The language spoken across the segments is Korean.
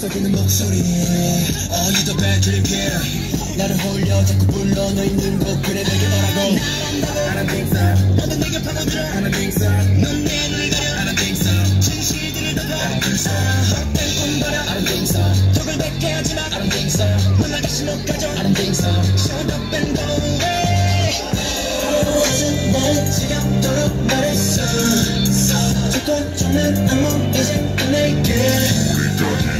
속삭이는 목소리 Oh you the bad dream yeah 나를 홀려 자꾸 불러 너 있는 곳 그래 내게 오라고 I don't think so 너도 내게 파고들어 I don't think so 넌내 눈을 가려 I don't think so 진실들을 덮어 I don't think so 헛된 꿈 버려 I don't think so 덕을 뱉게 하지마 I don't think so 넌날 다시 못 가져 I don't think so Shut up and go away 사실 날 지겹도록 말했어 죽고 죽는 악몽 이제 떠날게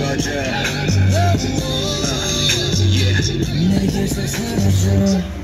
but uh, you. yeah.